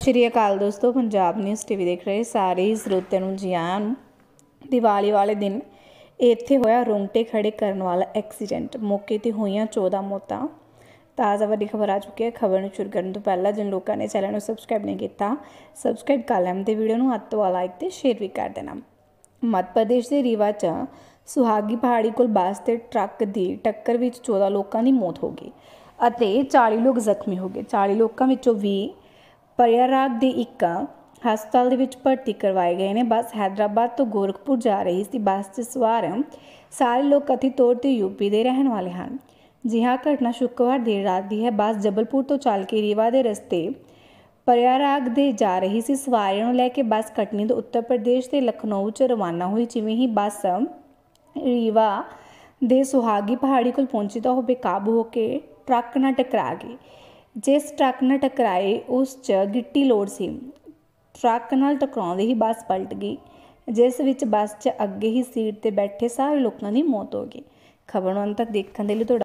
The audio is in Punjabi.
ਸ਼੍ਰੀ ਅਕਾਲ ਦੋਸਤੋ, ਪੰਜਾਬ ਨਿਊਜ਼ ਟੀਵੀ ਦੇਖ ਰਹੇ ਸਾਰੇ ਹੀ ਸਰੋਤਿਆਂ ਨੂੰ ਜੀ ਆਇਆਂ ਨੂੰ। ਦੀਵਾਲੀ ਵਾਲੇ ਦਿਨ ਇੱਥੇ ਹੋਇਆ ਰੋਂਗਟੇ ਖੜੇ ਕਰਨ ਵਾਲਾ ਐਕਸੀਡੈਂਟ ਮੌਕੇ ਤੇ ਹੋਈਆਂ 14 ਮੌਤਾਂ। ਤਾਜ਼ਾ ਵੱਡੀ ਖਬਰ ਆ ਚੁੱਕੀ ਹੈ। ਖਬਰ ਨੂੰ ਸ਼ੁਰੂ ਕਰਨ ਤੋਂ ਪਹਿਲਾਂ ਜਿਨ ਲੋਕਾਂ ਨੇ ਚੈਨਲ ਨੂੰ ਸਬਸਕ੍ਰਾਈਬ ਨਹੀਂ ਕੀਤਾ ਸਬਸਕ੍ਰਾਈਬ ਕਰ ਲੈਣ ਤੇ ਵੀਡੀਓ ਨੂੰ ਹੱਥ ਤੋਂ ਲਾਈਕ ਤੇ ਸ਼ੇਅਰ ਵੀ ਕਰ ਦੇਣਾ। ਮੱਧ ਪ੍ਰਦੇਸ਼ ਦੇ ਰੀਵਾ 'ਚ ਸੁਹਾਗੀ ਪਹਾੜੀ ਕੋਲ ਬੱਸ ਤੇ ਟਰੱਕ ਦੀ ਟੱਕਰ ਵਿੱਚ 14 ਲੋਕਾਂ ਦੀ ਮੌਤ ਹੋ ਗਈ ਅਤੇ 40 ਲੋਕ ਜ਼ਖਮੀ ਹੋ ਗਏ। 40 ਲੋਕਾਂ ਵਿੱਚੋਂ 20 ਪ੍ਰਯਾਰਾਗ ਦੀ ਇੱਕ ਹਸਪਤਾਲ ਦੇ ਵਿੱਚ ਭਰਤੀ ਕਰਵਾਏ ਗਏ ਨੇ। ਬੱਸ ਹైదరాబాద్ ਤੋਂ ਗੋਰਖਪੁਰ ਜਾ ਰਹੀ ਸੀ। ਬੱਸ 'ਚ ਸਵਾਰ ਸਾਰੇ ਲੋਕ ਕਥਿਤ ਤੌਰ ਤੇ ਯੂਪੀ ਦੇ ਰਹਿਣ ਵਾਲੇ ਹਨ। ਜੀ ਹਾਂ, ਘਟਨਾ ਸ਼ੁੱਕਰਵਾਰ ਦੇਰ ਰਾਤ ਦੀ ਹੈ। ਬੱਸ ਜਬਲਪੁਰ ਤੋਂ ਚੱਲ ਕੇ ਰੀਵਾ ਦੇ ਰਸਤੇ ਪ੍ਰਯਾਰਾਗ ਦੇ ਜਾ ਰਹੀ ਸੀ। ਸਵਾਰੀਆਂ ਨੂੰ ਲੈ ਕੇ ਬੱਸ ਕਟਨੀ ਤੋਂ ਉੱਤਰ ਪ੍ਰਦੇਸ਼ ਤੇ ਲਖਨਊ 'ਚ ਰਵਾਨਾ ਹੋਈ। ਜਿਵੇਂ ਹੀ ਬੱਸ ਰੀਵਾ ਦੇ ਸੁਹਾਗੀ ਪਹਾੜੀ ਕੋਲ ਪਹੁੰਚੀ ਤਾਂ ਉਹ ਬੇਕਾਬੂ ਹੋ ਕੇ ਟਰੱਕ ਨਾਲ ਟਕਰਾ ਗਈ। ਜਿਸ ਟਰੱਕ ਨਾਲ ਟਕਰਾਏ, ਉਸ 'ਚ ਗਿੱਟੀ ਲੋਡ ਸੀ। ਟਰੱਕ ਨਾਲ ਟਕਰਾਉਂਦੇ ਹੀ ਬੱਸ ਪਲਟ ਗਈ, ਜਿਸ ਵਿੱਚ ਬੱਸ 'ਚ ਅੱਗੇ ਹੀ ਸੀਟ ਤੇ ਬੈਠੇ ਸਾਰੇ ਲੋਕਾਂ ਦੀ ਮੌਤ ਹੋ ਗਈ। ਖਬਰ ਨੂੰ ਅੰਤ ਤੱਕ ਦੇਖਣ ਦੇ ਲਈ ਤੁਹਾਡਾ